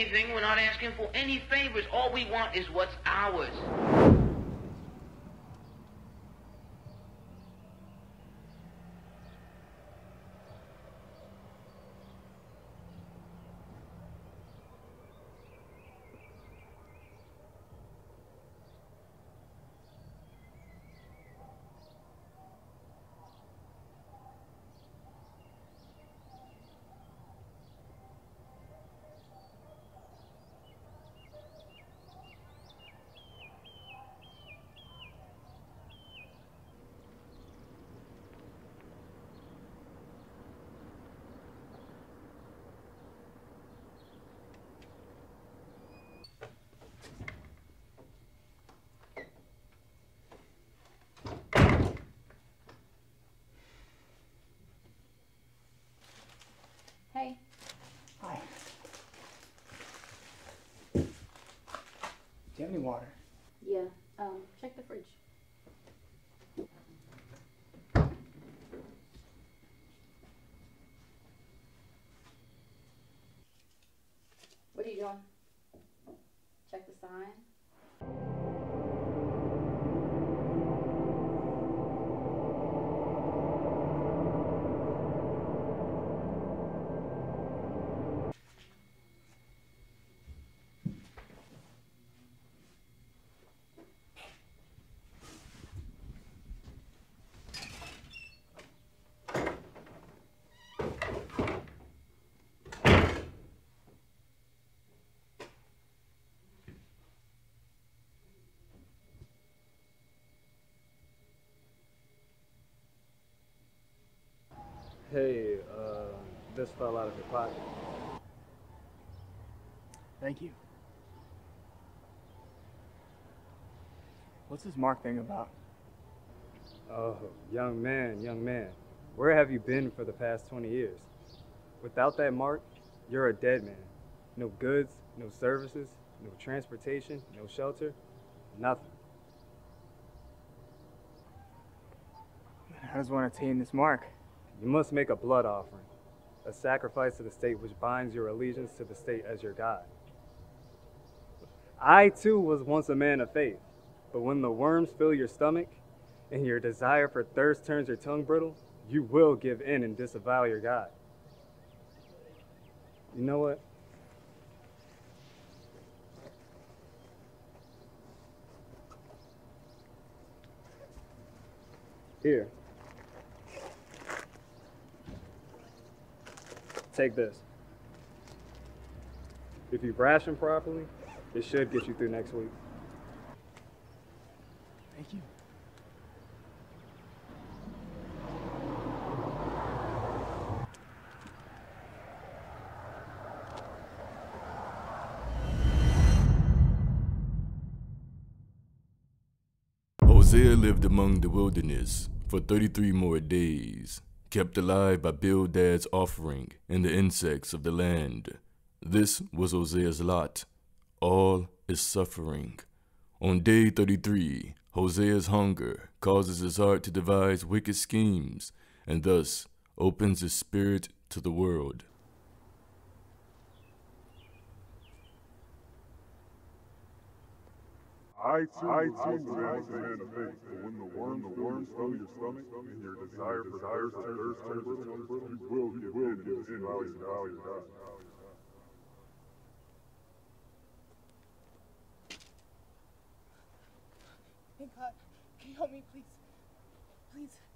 anything. We're not asking for any favors. All we want is what's ours. Any water? Yeah. Um, check the fridge. What are you doing? Check the sign. Hey, uh, this fell out of your pocket. Thank you. What's this Mark thing about? Oh, young man, young man. Where have you been for the past 20 years? Without that mark, you're a dead man. No goods, no services, no transportation, no shelter, nothing. How does one attain this mark? You must make a blood offering, a sacrifice to the state which binds your allegiance to the state as your God. I too was once a man of faith, but when the worms fill your stomach and your desire for thirst turns your tongue brittle, you will give in and disavow your God. You know what? Here. Take this. If you ration properly, it should get you through next week. Thank you. Hosea lived among the wilderness for 33 more days, kept alive by Bildad's offering and the insects of the land. This was Hosea's lot. All is suffering. On day 33, Hosea's hunger causes his heart to devise wicked schemes, and thus opens his spirit to the world. I too, I too was a man of faith, but when the worm, the worms fill your stomach, and your desire for thirst turns turns to tongue brittle, you will give in to the value value God. Thank God. Can you help me, please? Please.